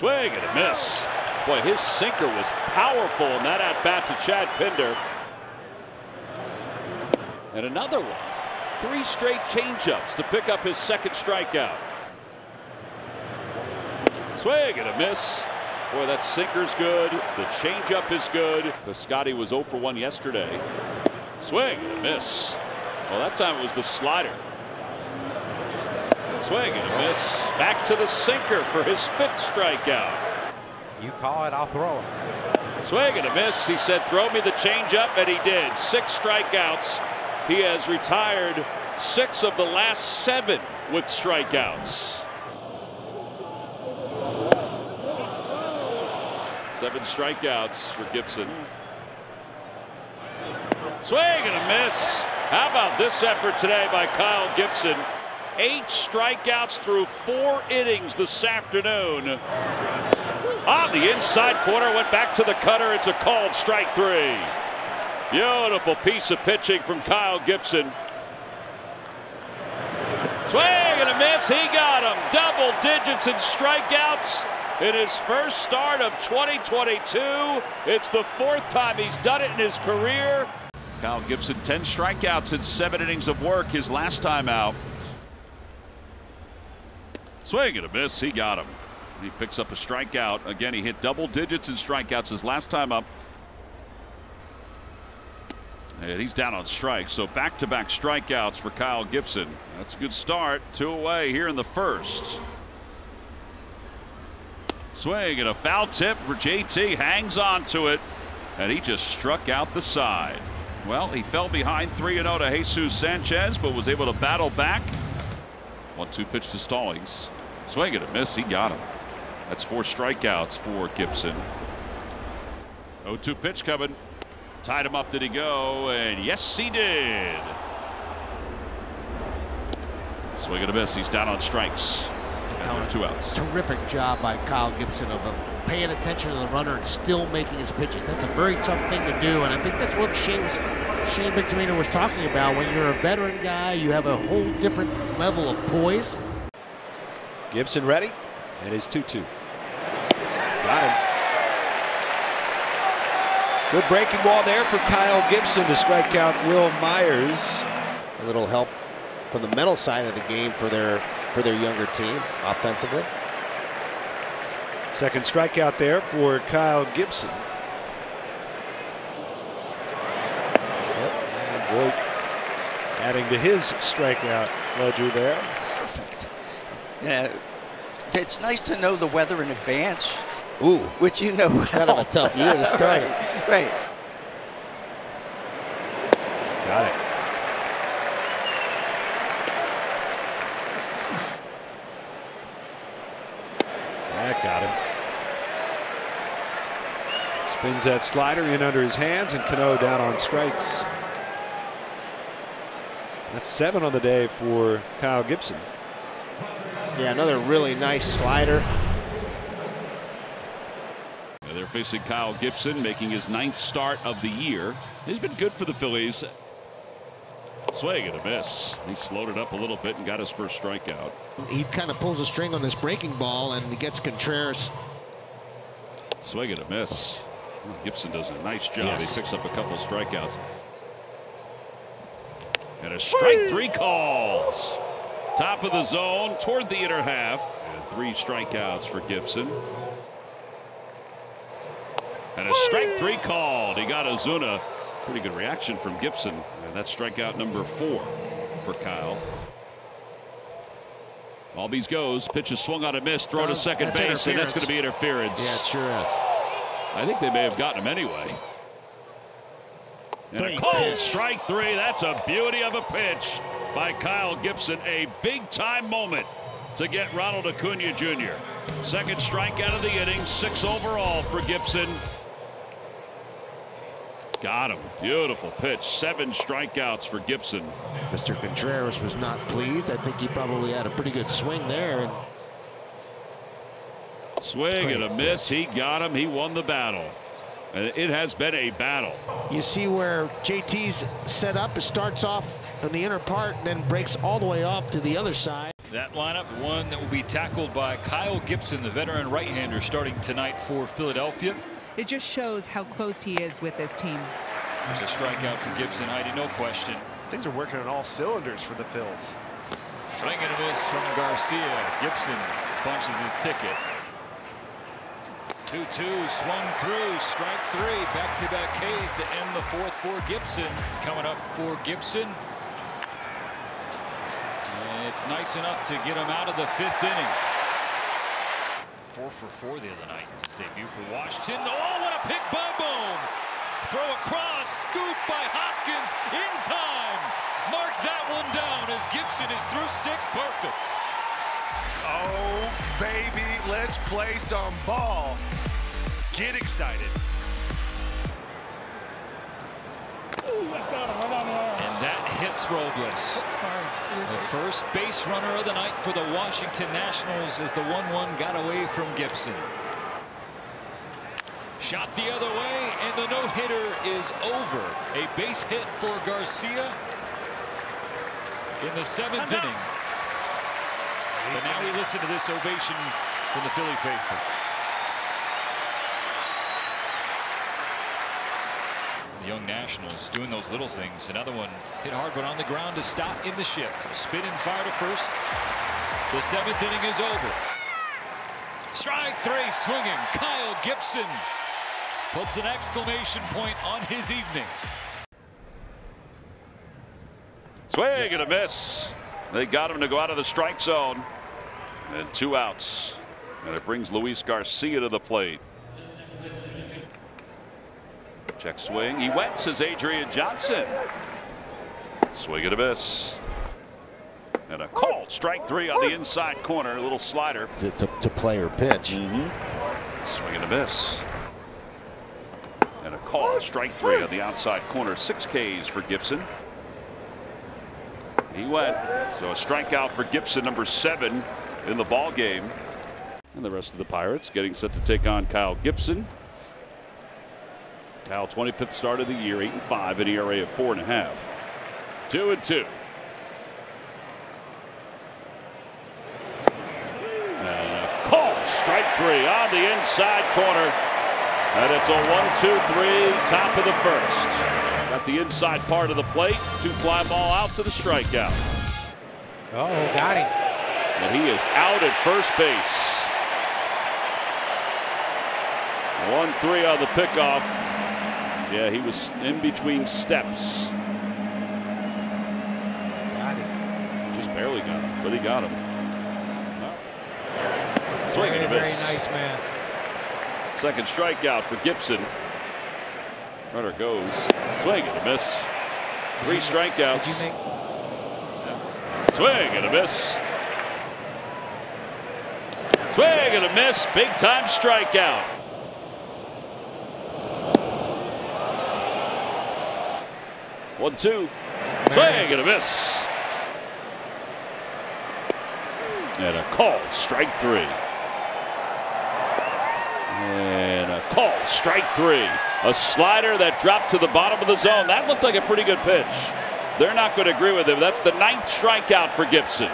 Swing and a miss. Boy, his sinker was powerful in that at bat to Chad Pinder. And another one. Three straight changeups to pick up his second strikeout. Swing and a miss. Boy, that sinker's good. The changeup is good. Piscotty was 0 for 1 yesterday. Swing and a miss. Well, that time it was the slider. Swing and a miss. Back to the sinker for his fifth strikeout. You call it, I'll throw it. Swing and a miss. He said, throw me the changeup, and he did. Six strikeouts. He has retired six of the last seven with strikeouts. Seven strikeouts for Gibson. Swing and a miss. How about this effort today by Kyle Gibson? Eight strikeouts through four innings this afternoon. On the inside corner, went back to the cutter. It's a called strike three. Beautiful piece of pitching from Kyle Gibson. Swing and a miss. He got him. Double digits in strikeouts in his first start of 2022. It's the fourth time he's done it in his career. Kyle Gibson, 10 strikeouts in seven innings of work his last time out. Swing and a miss. He got him. He picks up a strikeout. Again, he hit double digits in strikeouts his last time up. And he's down on strikes. So back to back strikeouts for Kyle Gibson. That's a good start. Two away here in the first. Swing and a foul tip for JT. Hangs on to it. And he just struck out the side. Well, he fell behind 3 0 to Jesus Sanchez, but was able to battle back. 1 2 pitch to Stallings. Swing and a miss. He got him. That's four strikeouts for Gibson. 0 2 pitch coming. Tied him up. Did he go? And yes, he did. Swing and a miss. He's down on strikes. And two outs. Terrific job by Kyle Gibson of uh, paying attention to the runner and still making his pitches. That's a very tough thing to do, and I think that's what Shane was, Shane Victorino was talking about. When you're a veteran guy, you have a whole different level of poise. Gibson ready, and his 2-2. Got him. Good breaking ball there for Kyle Gibson to strike out Wil Myers. A little help from the mental side of the game for their for their younger team offensively. Second strikeout there for Kyle Gibson. Yep. And Voit adding to his strikeout ledger there. Perfect. Yeah, it's nice to know the weather in advance. Ooh, which you know. Well. Kind of a tough year to start. right, right. Got it. That got him. Spins that slider in under his hands and Cano down on strikes. That's seven on the day for Kyle Gibson. Yeah, another really nice slider. They're facing Kyle Gibson, making his ninth start of the year. He's been good for the Phillies. Swing and a miss. He slowed it up a little bit and got his first strikeout. He kind of pulls a string on this breaking ball and he gets Contreras. Swing and a miss. Gibson does a nice job. Yes. He picks up a couple strikeouts. And a strike three calls. Top of the zone toward the inner half. And three strikeouts for Gibson. And a strike three called. He got Ozuna. Pretty good reaction from Gibson. And that's strikeout number four for Kyle. Albies goes. Pitch is swung on a miss. Throw to uh, second base. And that's going to be interference. Yeah, it sure is. I think they may have gotten him anyway. And a cold strike three. That's a beauty of a pitch by Kyle Gibson. A big time moment to get Ronald Acuna Jr. Second strikeout of the inning. Six overall for Gibson. Got him. Beautiful pitch. Seven strikeouts for Gibson. Mr. Contreras was not pleased. I think he probably had a pretty good swing there. And Swing and a miss. He got him. He won the battle. And it has been a battle. You see where JT's set up. It starts off on the inner part and then breaks all the way off to the other side. That lineup, one that will be tackled by Kyle Gibson, the veteran right-hander, starting tonight for Philadelphia. It just shows how close he is with this team. There's a strikeout for Gibson, Heidi, no question. Things are working on all cylinders for the Phils. Swing and a miss from Garcia. Gibson punches his ticket. 2-2 swung through strike three back-to-back Ks to end the fourth for Gibson. Coming up for Gibson. And it's nice enough to get him out of the fifth inning. Four for four the other night his debut for Washington. Oh what a pick by Bohm. Throw across scoop by Hoskins in time. Mark that one down as Gibson is through six perfect. Oh, baby, let's play some ball. Get excited. And that hits Robles. The first base runner of the night for the Washington Nationals as the 1-1 got away from Gibson. Shot the other way, and the no-hitter is over. A base hit for Garcia in the seventh inning. But now we listen to this ovation from the Philly faithful. The young Nationals doing those little things. Another one hit hard, but on the ground to stop in the shift. Spin and fire to first. The seventh inning is over. Strike three swinging. Kyle Gibson puts an exclamation point on his evening. Swing and a miss. They got him to go out of the strike zone. And two outs. And it brings Luis Garcia to the plate. Check swing. He went, says Adrian Johnson. Swing and a miss. And a call. Strike three on the inside corner. A little slider. To, to, to play or pitch. Mm-hmm. Swing and a miss. And a call. Strike three on the outside corner. Six Ks for Gibson. He went. So a strikeout for Gibson, number seven in the ball game. And the rest of the Pirates getting set to take on Kyle Gibson. Kyle 25th start of the year, eight and five, an ERA of four and a half. Two and two. And a call, strike three on the inside corner. And it's a one, two, three, top of the first. Got the inside part of the plate. Two fly ball outs and a strikeout. Oh, got him. And he is out at first base. One three on the pickoff. Yeah, he was in between steps. Got him. Just barely got him, but he got him. Swing Very, and a very nice man. Second strikeout for Gibson. Runner goes. Swing and a miss. Three strikeouts. Did you make Swing and a miss. Swing and a miss. Big time strikeout. One, two. Swing and a miss. And a call. Strike three. And a call. Strike three. A slider that dropped to the bottom of the zone. That looked like a pretty good pitch. They're not going to agree with him. That's the ninth strikeout for Gibson.